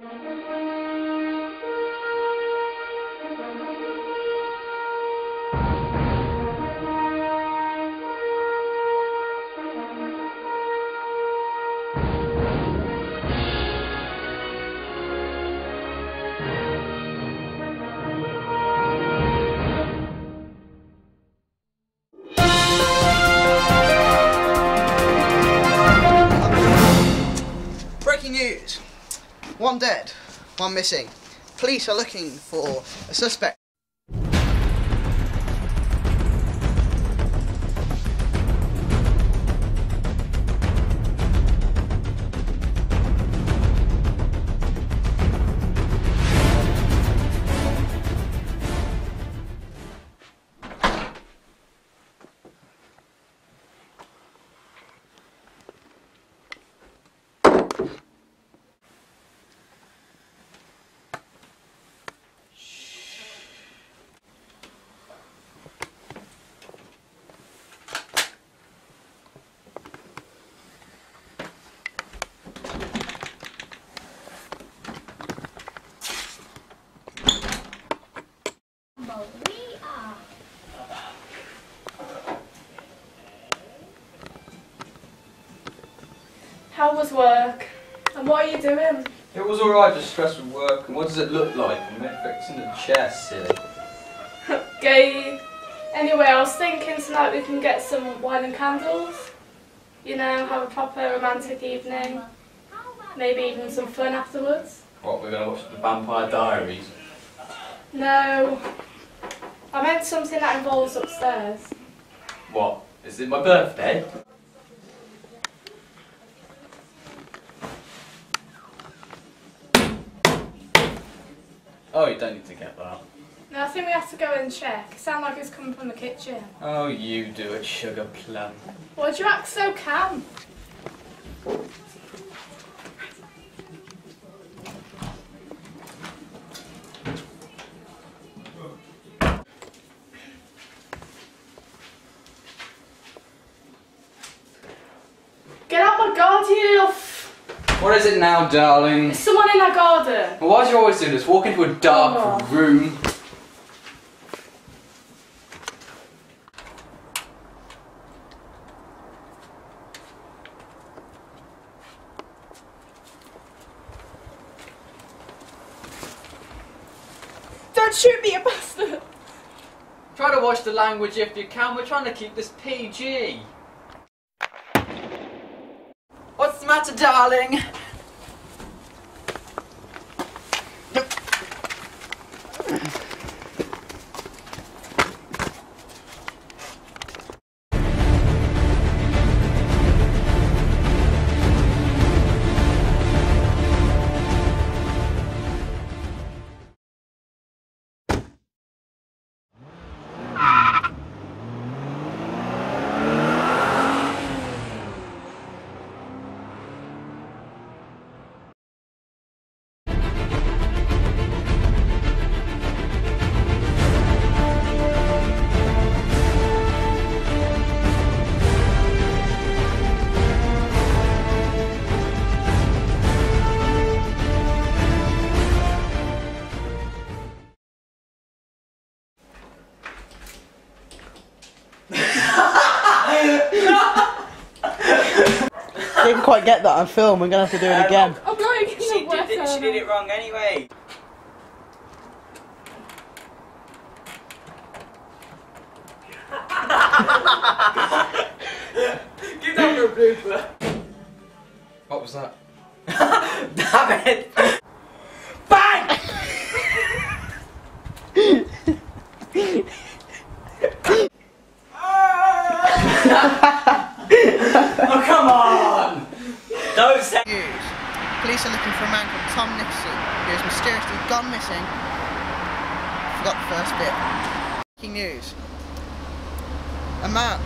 Breaking news. One dead, one missing. Police are looking for a suspect. How was work? And what are you doing? It was alright, just stressed with work. And what does it look like? I'm fixing the chair, silly. Gay. Anyway, I was thinking tonight we can get some wine and candles. You know, have a proper romantic evening. Maybe even some fun afterwards. What, we're gonna watch the Vampire Diaries? No. I meant something that involves upstairs. What? Is it my birthday? Oh, you don't need to get that. No, I think we have to go and check. It sounds like it's coming from the kitchen. Oh, you do it, sugar plum. Why do you act so calm? Get out my garden, you little f- What is it now, darling? There's someone in our garden. Why do you always do this? Walk into a dark Oh. room. Don't shoot me, you bastard! Try to watch the language if you can. We're trying to keep this PG. What's the matter, darling? I didn't quite get that on film. We're gonna have to do it again. I'm not even She did, it, she did it wrong anyway. Give that your blooper. What was that? Damn it! Bang! oh come on! Don't say. News. Police are looking for a man called Tom Nicholson who has mysteriously gone missing. Forgot the first bit. Breaking news. A man.